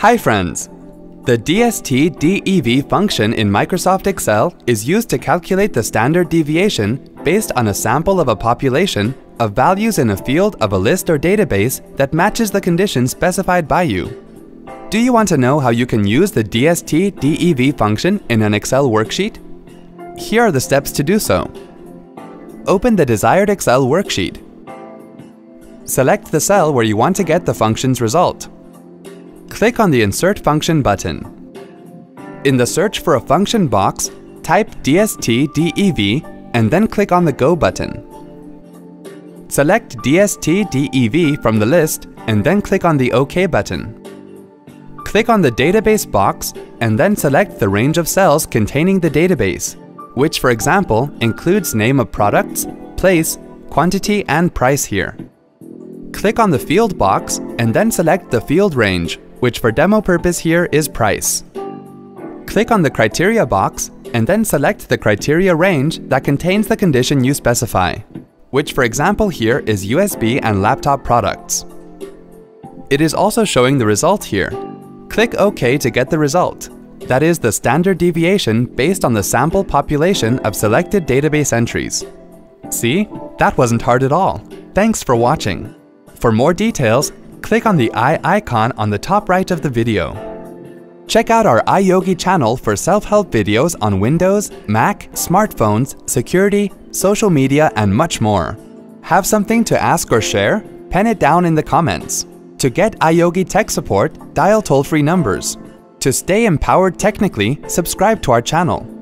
Hi friends! The DSTDEV function in Microsoft Excel is used to calculate the standard deviation based on a sample of a population of values in a field of a list or database that matches the conditions specified by you. Do you want to know how you can use the DSTDEV function in an Excel worksheet? Here are the steps to do so. Open the desired Excel worksheet. Select the cell where you want to get the function's result. Click on the Insert Function button. In the Search for a Function box, type DSTDEV and then click on the Go button. Select DSTDEV from the list and then click on the OK button. Click on the Database box and then select the range of cells containing the database, which for example includes name of products, place, quantity and price here. Click on the Field box and then select the field range which for demo purpose here is price. Click on the criteria box and then select the criteria range that contains the condition you specify, which for example here is USB and laptop products. It is also showing the result here. Click OK to get the result. That is the standard deviation based on the sample population of selected database entries. See? That wasn't hard at all. Thanks for watching. For more details, click on the eye icon on the top right of the video. Check out our iYogi channel for self-help videos on Windows, Mac, smartphones, security, social media, and much more. Have something to ask or share? Pen it down in the comments. To get iYogi tech support, dial toll-free numbers. To stay empowered technically, subscribe to our channel.